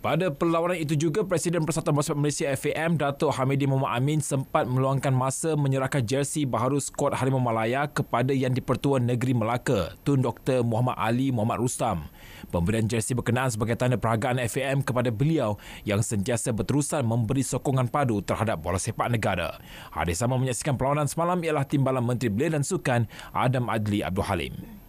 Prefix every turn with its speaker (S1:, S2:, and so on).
S1: Pada perlawanan itu juga, Presiden Persatuan Bola Sepak Malaysia FAM, Datuk Hamidi Muhammad Amin sempat meluangkan masa menyerahkan jersey baharu skuad Harimau Malaya kepada Yang di Pertuan Negeri Melaka, Tun Dr. Muhammad Ali Muhammad Rustam. Pemberian jersey berkenaan sebagai tanda perhargaan FAM kepada beliau yang sentiasa berterusan memberi sokongan padu terhadap bola sepak negara. Hadir sama menyaksikan perlawanan semalam ialah Timbalan Menteri Belia dan Sukan Adam Adli Abdul Halim.